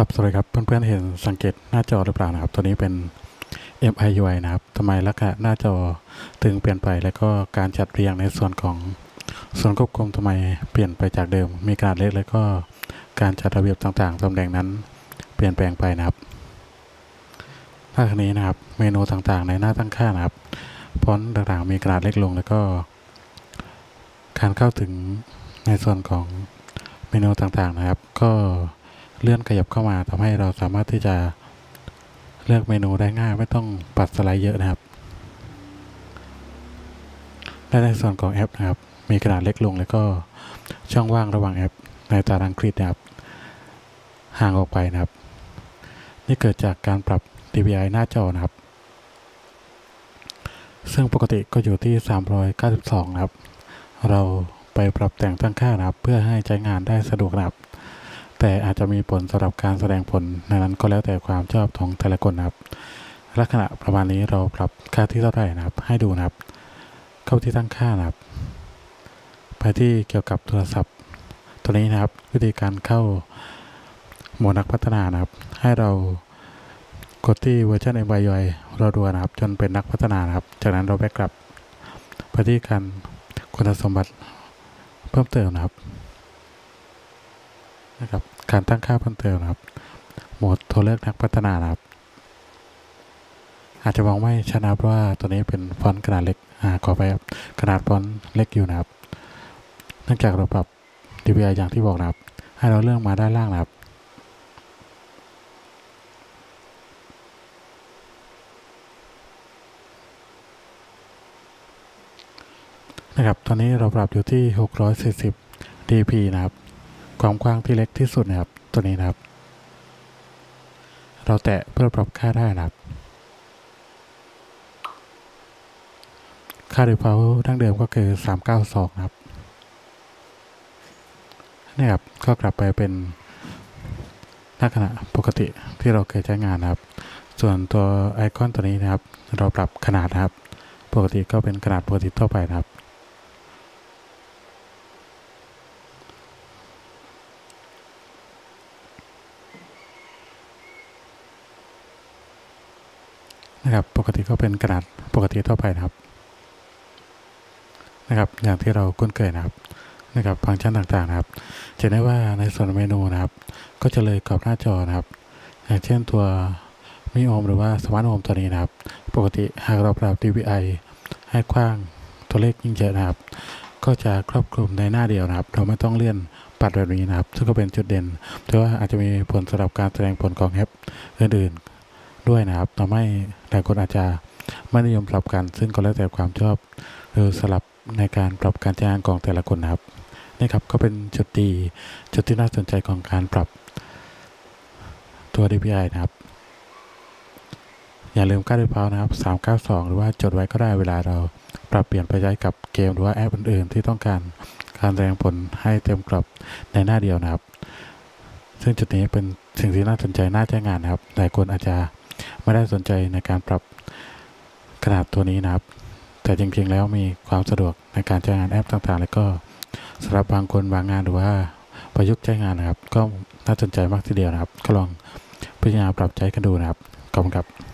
ครับสวัสดีครับเพื่อนๆเห็นสังเกตหน้าจอหรือเปล่านะครับ ตัวนี้เป็น MIUI นะครับทำไมลักษณะหน้าจอถึงเปลี่ยนไปแล้วก็การจัดเรียงในส่วนของส่วนควบคุมทำไมเปลี่ยนไปจากเดิม มีขนาดเล็กแล้วก็การจัดระเบียบต่างๆตำแหน่งนั้น เปลี่ยนแปลงไปนะครับภาคนี้นะครับ เมนูต่างๆ ในหน้าตั้งค่านะครับฟอนต์ต่างๆมีขนาดเล็กลง แล้วก็ การเข้าถึงในส่วนของเมนูต่างๆนะครับ ก็ เลื่อนขยับเข้ามาทำให้เราสามารถที่จะเลือกเมนูได้ง่าย ไม่ต้องปัดสไลด์เยอะนะครับ และในส่วนของแอปนะครับ มีขนาดเล็กลงแล้วก็ช่องว่างระหว่างแอป ในตารางกริดนะครับ ห่างออกไปนะครับ นี่เกิดจากการปรับ DPI หน้าจอนะครับ ซึ่งปกติก็อยู่ที่ 392 นะครับ เราไปปรับแต่งตั้งค่านะครับ เพื่อให้ใช้งานได้สะดวกนะครับ แต่อาจจะมีผลสำหรับการแสดงผลในนั้นก็แล้วแต่ความชอบของแต่ละคนนะครับ ลักษณะประมาณนี้เราปรับค่าที่เท่าไหร่นะครับ ให้ดูนะครับ เข้าที่ตั้งค่านะครับ ไปที่เกี่ยวกับโทรศัพท์ ตัวนี้นะครับ วิธีการเข้าโหมดนักพัฒนานะครับ ให้เรากดที่เวอร์ชัน MIUI เราดูนะครับ จนเป็นนักพัฒนานะครับ จากนั้นเราไปกลับไปที่การคุณสมบัติเพิ่มเติมนะครับ นะครับ การตั้งค่าเพิ่มเติมนะครับ โหมดตัวเลือกนักพัฒนานะครับ อาจจะมองไม่ชัดนะเพราะว่าตัวนี้เป็นฟอนต์ขนาดเล็ก อ่า ขอไปครับ ขนาดฟอนต์เล็กอยู่นะครับ เนื่องจากเราปรับ DPI อย่างที่บอกนะครับ ให้เราเลื่อนมาด้านล่างนะครับนะครับ ตอนนี้เราปรับอยู่ที่ 640 dp นะครับ ความกว้างที่เล็กที่สุดนะครับ ตัวนี้นะครับ เราแตะเพื่อปรับค่าได้นะครับ ค่า default ดั้งเดิมก็คือ 392 นะครับนี่ครับก็กลับไปเป็นหน้าขณะปกติที่เราเคยใช้งานนะครับ ส่วนตัวไอคอนตัวนี้นะครับ เราปรับขนาดนะครับ ปกติก็เป็นขนาดปกติทั่วไปนะครับ นะครับ ปกติก็เป็นขนาดปกติทั่วไปนะครับ นะครับ อย่างที่เราคุ้นเคยนะครับ นะครับ ฟังก์ชันต่างๆนะครับ จะได้ว่าในส่วนเมนูนะครับ ก็จะเลยกรอบหน้าจอนะครับ อย่างเช่นตัวมีโอมหรือว่าสมาร์ทโฮมตัวนี้นะครับ ปกติหากเราปรับ DPI ให้กว้างตัวเลขยิ่งเยอะนะครับ ก็จะครอบคลุมในหน้าเดียวนะครับ เราไม่ต้องเลื่อนปัดแบบนี้นะครับ ซึ่งก็เป็นจุดเด่น แต่ว่าอาจจะมีผลสำหรับการแสดงผลของแอปอื่นๆ ด้วยนะครับทำให้หลายคนอาจจะไม่นิยมปรับกัน ซึ่งก็แล้วแต่ความชอบหรือสลับในการปรับการใช้งานของแต่ละคนนะครับนี่ครับก็เป็นจุดดีจุดที่น่าสนใจของการปรับตัว DPI นะครับ อย่าลืมค่าดีพาวนะครับ 392 หรือว่าจดไว้ก็ได้เวลาเราปรับเปลี่ยนไปใช้กับเกมหรือว่าแอปอื่นๆ ที่ต้องการการแสดงผลให้เต็มกรอบในหน้าเดียวนะครับ ซึ่งจุดนี้เป็นสิ่งที่น่าสนใจน่าใช้งานนะครับหลายคนอาจจะ ไม่ได้สนใจในการปรับขนาดตัวนี้นะครับ แต่จริงๆแล้วมีความสะดวกในการใช้งานแอปต่างๆ แล้วก็สำหรับบางคนบางงานหรือว่าประยุกต์ใช้งานนะครับ ก็น่าสนใจมากทีเดียวนะครับ ก็ลองพิจารณาปรับใช้กันดูนะครับขอบคุณครับ